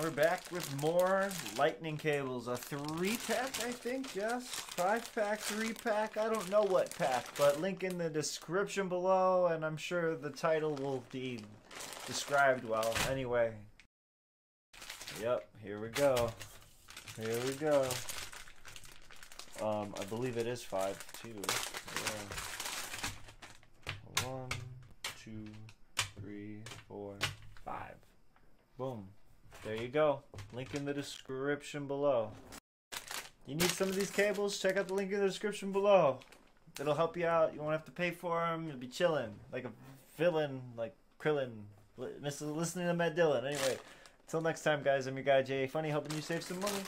We're back with more lightning cables. A three pack, I think, yes? Five pack, three pack, I don't know what pack, but link in the description below, and I'm sure the title will be described well. Anyway. Yep, here we go. Here we go. Um, I believe it is five, too. Yeah. One, two, three, four, five. Boom. There you go. Link in the description below. You need some of these cables? Check out the link in the description below. It'll help you out. You won't have to pay for them. You'll be chilling like a villain, like Krillin. Listening to Matt Dillon. Anyway, until next time, guys, I'm your guy Jay Funny, helping you save some money.